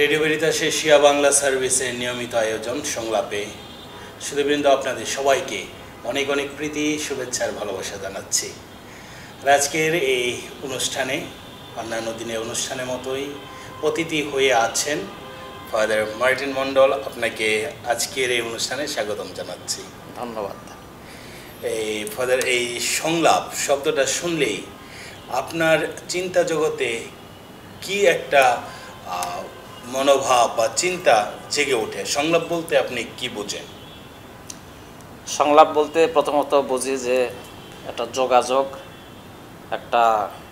Radio বেরিতাসে শিয়া বাংলা সার্ভিসের নিয়মিত আয়োজন সংলাপে। সুদীবৃন্দ আপনাদের সবাইকে অনেক অনেক প্রীতি শুভেচ্ছার ভালোবাসা জানাচ্ছি। আজকের এই অনুষ্ঠানে অন্যান্য দিনের অনুষ্ঠানের মতোই অতিথি হয়ে আছেন ফাদার মার্টিন মণ্ডল আপনাকে আজকের এই অনুষ্ঠানে স্বাগতম জানাচ্ছি। ধন্যবাদ। এই ফাদার এই সংলাপ শব্দটা শুনলেই আপনার চিন্তা জগতে কি একটা মনোভাব বা চিন্তা জেগে ওঠে। সংলাপ বলতে আপনি কি বোঝেন? সংলাপ বলতে প্রথমত বুঝি যে একটা যোগাযোগ, একটা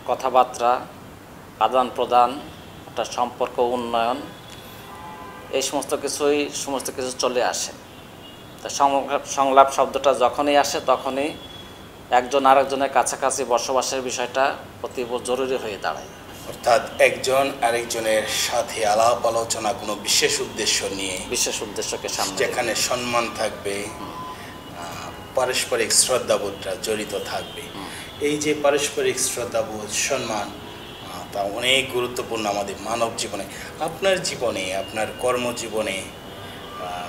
কথাবার্তা, আদান প্রদান, একটা সম্পর্ক উন্নয়ন, এই সমস্ত কিছুই, সমস্ত কিছু চলে আসে। তা সংলাপ সংলাপ শব্দটা যখনই আসে তখনই একজন আরেকজনের কাছাকাছি বসবাসের বিষয়টা অতীব জরুরি হয়ে দাঁড়ায়। অর্থাৎ একজন আরেকজনের সাথে আলাপ আলোচনা কোনো বিশেষ উদ্দেশ্য নিয়ে বিশেষ উদ্দেশ্যকে সামনে যেখানে সম্মান থাকবে পারস্পরিক শ্রদ্ধাবোধটা জড়িত থাকবে। এই যে পারস্পরিক শ্রদ্ধাবোধ সম্মান তা অনেক গুরুত্বপূর্ণ আমাদের মানব জীবনে। আপনার জীবনে আপনার কর্মজীবনে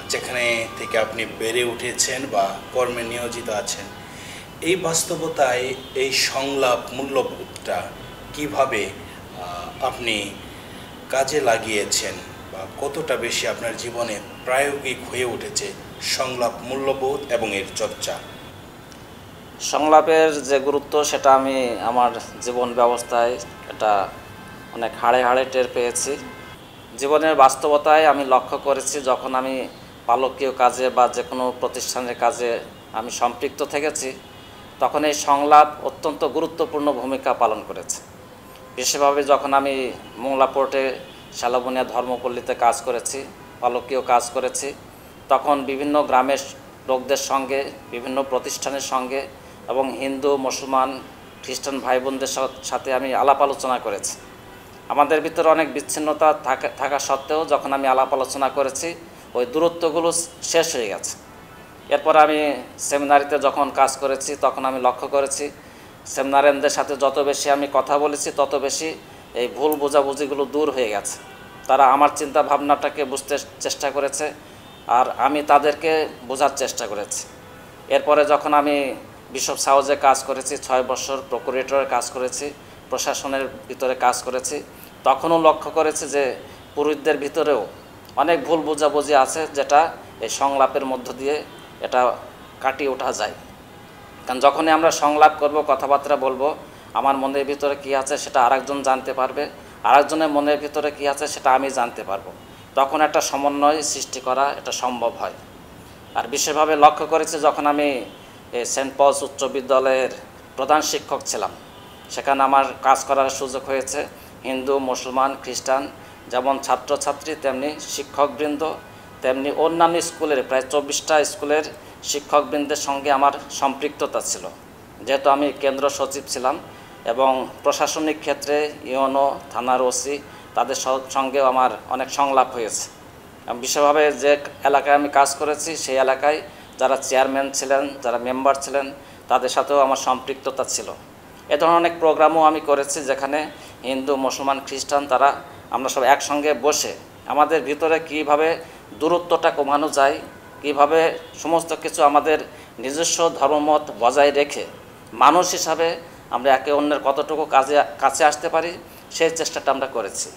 যেখানে থেকে আপনি বেড়ে উঠেছেন বা কর্মে নিয়োজিত আছেন এই বাস্তবতায় এই সংলাপ মূল্যবোধটা কীভাবে আপনি কাজে লাগিয়েছেন বা কতটা বেশি আপনার জীবনে প্রায়োগিক হয়ে উঠেছে সংলাপ মূল্যবোধ এবং এর চর্চা? সংলাপের যে গুরুত্ব সেটা আমি আমার জীবন ব্যবস্থায় এটা অনেক হাড়ে হাড়ে টের পেয়েছি। জীবনের বাস্তবতায় আমি লক্ষ্য করেছি যখন আমি পালকীয় কাজে বা যে কোনো প্রতিষ্ঠানের কাজে আমি সম্পৃক্ত থেকেছি, তখন এই সংলাপ অত্যন্ত গুরুত্বপূর্ণ ভূমিকা পালন করেছে। বিশেষভাবে যখন আমি মোংলা পোর্টে শালাবুনিয়া ধর্মপল্লীতে কাজ করেছি, পালকীয় কাজ করেছি, তখন বিভিন্ন গ্রামের লোকদের সঙ্গে, বিভিন্ন প্রতিষ্ঠানের সঙ্গে এবং হিন্দু, মুসলমান, খ্রিস্টান ভাই বোনদের সাথে আমি আলাপ আলোচনা করেছি। আমাদের ভিতরে অনেক বিচ্ছিন্নতা থাকা থাকা সত্ত্বেও যখন আমি আলাপ আলোচনা করেছি, ওই দূরত্বগুলো শেষ হয়ে গেছে। এরপর আমি সেমিনারিতে যখন কাজ করেছি, তখন আমি লক্ষ্য করেছি সেমিনারিয়ানদের সাথে যত বেশি আমি কথা বলেছি, তত বেশি এই ভুল বোঝাবুঝিগুলো দূর হয়ে গেছে। তারা আমার চিন্তা ভাবনাটাকে বুঝতে চেষ্টা করেছে আর আমি তাদেরকে বোঝার চেষ্টা করেছি। এরপরে যখন আমি বিশপ সাউজে কাজ করেছি, ছয় বছর প্রকুরেটরের কাজ করেছি, প্রশাসনের ভিতরে কাজ করেছি, তখনও লক্ষ্য করেছি যে পুরুষদের ভিতরেও অনেক ভুল বোঝাবুঝি আছে যেটা এই সংলাপের মধ্য দিয়ে এটা কাটিয়ে ওঠা যায়। কারণ যখনই আমরা সংলাপ করব, কথাবার্তা বলব, আমার মনের ভিতরে কী আছে সেটা আরেকজন জানতে পারবে, আরেকজনের মনের ভিতরে কী আছে সেটা আমি জানতে পারব। তখন একটা সমন্বয় সৃষ্টি করা, এটা সম্ভব হয়। আর বিশেষভাবে লক্ষ্য করেছি যখন আমি সেন্ট পলস উচ্চ বিদ্যালয়ের প্রধান শিক্ষক ছিলাম, সেখানে আমার কাজ করার সুযোগ হয়েছে। হিন্দু, মুসলমান, খ্রিস্টান, যেমন ছাত্রছাত্রী, তেমনি শিক্ষকবৃন্দ, তেমনি অন্যান্য স্কুলের, প্রায় চব্বিশটা স্কুলের শিক্ষকবৃন্দের সঙ্গে আমার সম্পৃক্ততা ছিল। যেহেতু আমি কেন্দ্র সচিব ছিলাম এবং প্রশাসনিক ক্ষেত্রে ইউনো থানার ওসি তাদের সঙ্গেও আমার অনেক সংলাপ হয়েছে। বিশেষভাবে যে এলাকায় আমি কাজ করেছি, সেই এলাকায় যারা চেয়ারম্যান ছিলেন, যারা মেম্বার ছিলেন, তাদের সাথেও আমার সম্পৃক্ততা ছিল। এ ধরনের অনেক প্রোগ্রামও আমি করেছি যেখানে হিন্দু, মুসলমান, খ্রিস্টান তারা আমরা সব একসঙ্গে বসে আমাদের ভিতরে কীভাবে দূরত্বটা কমানো যায় কীভাবে সমস্ত কিছু আমাদের নিজস্ব ধর্মমত বজায় রেখে মানুষ হিসাবে আমরা একে অন্যের কতটুকু কাজে, কাছে আসতে পারি সেই চেষ্টাটা আমরা করেছি।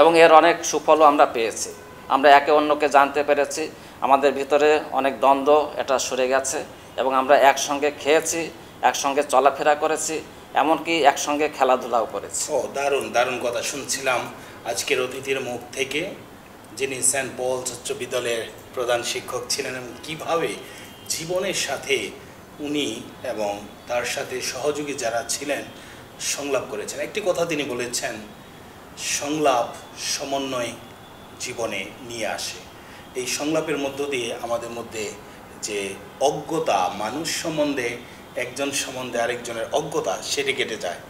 এবং এর অনেক সুফলও আমরা পেয়েছি। আমরা একে অন্যকে জানতে পেরেছি, আমাদের ভিতরে অনেক দ্বন্দ্ব, এটা সরে গেছে, এবং আমরা একসঙ্গে খেয়েছি, একসঙ্গে চলাফেরা করেছি, এমনকি একসঙ্গে খেলাধুলাও করেছি। ও, দারুণ দারুণ কথা শুনছিলাম আজকের অতিথির মুখ থেকে, যিনি সেন্ট পলস উচ্চ বিদ্যালয়ের প্রধান শিক্ষক ছিলেন এবং কীভাবে জীবনের সাথে উনি এবং তার সাথে সহযোগী যারা ছিলেন সংলাপ করেছেন। একটি কথা তিনি বলেছেন, সংলাপ সমন্বয় জীবনে নিয়ে আসে। এই সংলাপের মধ্য দিয়ে আমাদের মধ্যে যে অজ্ঞতা, মানুষ সম্বন্ধে, একজন সম্বন্ধে আরেকজনের অজ্ঞতা, সেটি কেটে যায়।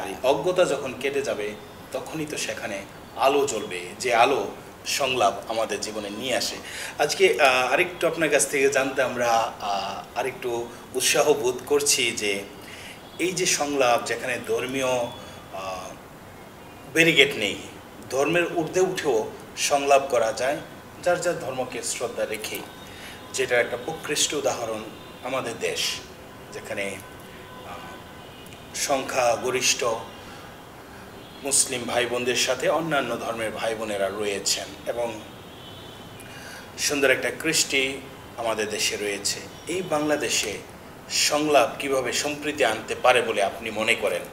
আর অজ্ঞতা যখন কেটে যাবে, তখনই তো সেখানে আলো জ্বলবে। যে আলো সংলাপ আমাদের জীবনে নিয়ে আসে। আজকে আরেকটু আপনার কাছ থেকে জানতে আমরা আরেকটু উৎসাহ বোধ করছি যে এই যে সংলাপ যেখানে ধর্মীয় আহ, ব্যারিকেড নেই ধর্মের ঊর্ধ্বে উঠেও সংলাপ করা যায় যার যার ধর্মকে শ্রদ্ধা রেখে যেটা একটা উৎকৃষ্ট উদাহরণ আমাদের দেশ যেখানে সংখ্যা গরিষ্ঠ মুসলিম ভাই বোনদের সাথে অন্যান্য ধর্মের ভাই বোনেরা রয়েছেন এবং সুন্দর একটা কৃষ্টি আমাদের দেশে রয়েছে। এই বাংলাদেশে সংলাপ কীভাবে সম্প্রীতি আনতে পারে বলে আপনি মনে করেন?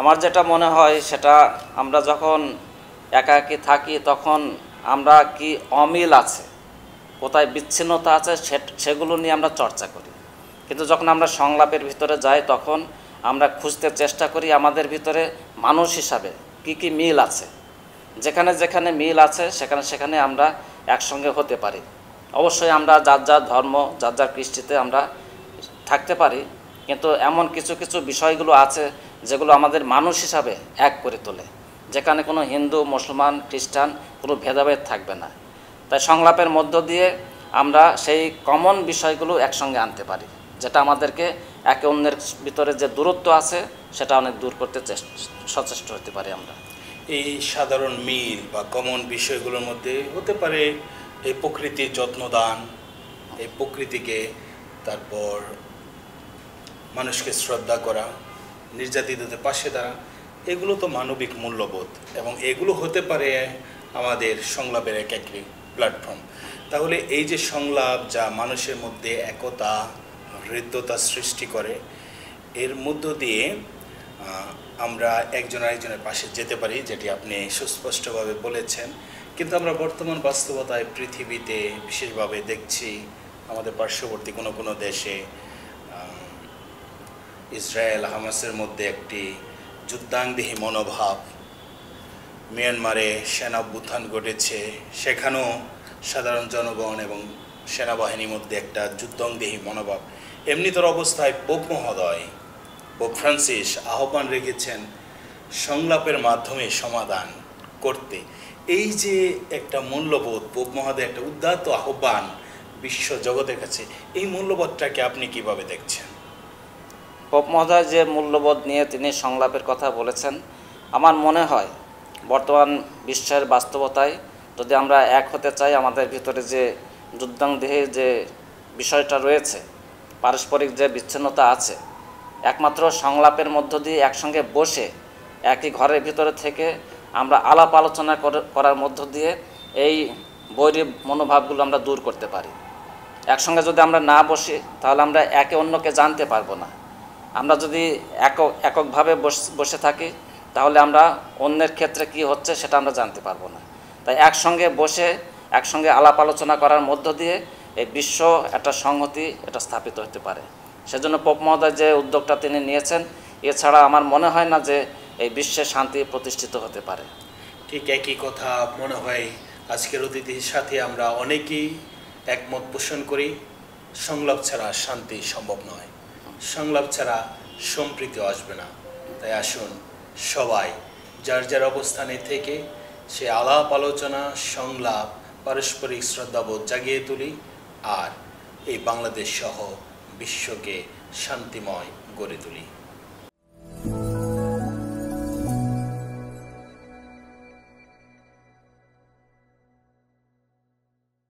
আমার যেটা মনে হয় সেটা আমরা যখন একা একাকী থাকি তখন আমরা কি অমিল আছে, কোথায় বিচ্ছিন্নতা আছে সেগুলো নিয়ে আমরা চর্চা করি। কিন্তু যখন আমরা সংলাপের ভিতরে যাই তখন আমরা খুঁজতে চেষ্টা করি আমাদের ভিতরে মানুষ হিসাবে কি কি মিল আছে। যেখানে যেখানে মিল আছে, সেখানে সেখানে আমরা একসঙ্গে হতে পারি। অবশ্যই আমরা যার যার ধর্ম, যার যার কৃষ্টিতে আমরা থাকতে পারি, কিন্তু এমন কিছু কিছু বিষয়গুলো আছে যেগুলো আমাদের মানুষ হিসাবে এক করে তোলে। যেখানে কোনো হিন্দু, মুসলমান, খ্রিস্টান কোনো ভেদাভেদ থাকবে না। তাই সংলাপের মধ্য দিয়ে আমরা সেই কমন বিষয়গুলো একসঙ্গে আনতে পারি, যেটা আমাদেরকে একে অন্যের ভিতরে যে দূরত্ব আছে, সেটা অনেক দূর করতে চেষ্টা, সচেষ্ট হতে পারি আমরা। এই সাধারণ মিল বা কমন বিষয়গুলোর মধ্যে হতে পারে এই প্রকৃতির যত্নদান, এই প্রকৃতিকে তারপর মানুষকে শ্রদ্ধা করা, নির্যাতিতদের পাশে দাঁড়া, এগুলো তো মানবিক মূল্যবোধ এবং এগুলো হতে পারে আমাদের সংলাপের এক একটি প্ল্যাটফর্ম তাহলে এই যে সংলাপ যা মানুষের মধ্যে একতা হৃদ্যতা সৃষ্টি করে। এর মধ্য দিয়ে আমরা একজন আরেকজনের পাশে যেতে পারি, যেটি আপনি সুস্পষ্টভাবে বলেছেন। কিন্তু আমরা বর্তমান বাস্তবতায় পৃথিবীতে বিশেষভাবে দেখছি, আমাদের পার্শ্ববর্তী কোনো কোনো দেশে ইসরায়েল, হামাসের মধ্যে একটি যুদ্ধাংদেহী মনোভাব, মিয়ানমারে সেনা অভ্যুত্থান ঘটেছে। সেখানেও সাধারণ জনগণ এবং সেনাবাহিনীর মধ্যে একটা যুদ্ধংদেহী মনোভাব। এমনিতর অবস্থায় পোপ মহোদয় পোপ ফ্রান্সিস আহ্বান রেখেছেন সংলাপের মাধ্যমে সমাধান করতে। এই যে একটা মূল্যবোধ পোপ মহোদয় একটা উদ্দাত্ত আহ্বান বিশ্ব জগতের কাছে, এই মূল্যবোধটাকে আপনি কীভাবে দেখছেন? পোপ মহোদয় যে মূল্যবোধ নিয়ে তিনি সংলাপের কথা বলেছেন, আমার মনে হয় বর্তমান বিশ্বের বাস্তবতায় যদি আমরা এক হতে চাই, আমাদের ভিতরে যে যুদ্ধাংদেহে যে বিষয়টা রয়েছে পারস্পরিক যে বিচ্ছিন্নতা আছে, একমাত্র সংলাপের মধ্য দিয়ে একসঙ্গে বসে একই ঘরের ভিতরে থেকে আমরা আলাপ আলোচনা করে- করার মধ্য দিয়ে এই বৈরী মনোভাবগুলো আমরা দূর করতে পারি। একসঙ্গে যদি আমরা না বসি, তাহলে আমরা একে অন্যকে জানতে পারব না। আমরা যদি একক, এককভাবে বসে থাকি, তাহলে আমরা অন্যের ক্ষেত্রে কি হচ্ছে সেটা আমরা জানতে পারব না। তাই একসঙ্গে বসে একসঙ্গে আলাপ আলোচনা করার মধ্য দিয়ে এই বিশ্ব একটা সংহতি, এটা স্থাপিত হতে পারে। সেজন্য পোপ মহোদয় যে উদ্যোগটা তিনি নিয়েছেন, এছাড়া আমার মনে হয় না যে এই বিশ্বে শান্তি প্রতিষ্ঠিত হতে পারে। ঠিক একই কথা মনে হয় আজকের অতিথির সাথে আমরা অনেকেই একমত পোষণ করি, সংলাপ ছাড়া শান্তি সম্ভব নয়। সংলাপ ছাড়া সম্প্রীতি আসবে না। তাই আসুন সবাই যার যার অবস্থানে থেকে সে আলাপ আলোচনা, সংলাপ, পারস্পরিক শ্রদ্ধাবোধ জাগিয়ে তুলি। আর এই বাংলাদেশ সহ বিশ্বকে শান্তিময় গড়ে তুলি।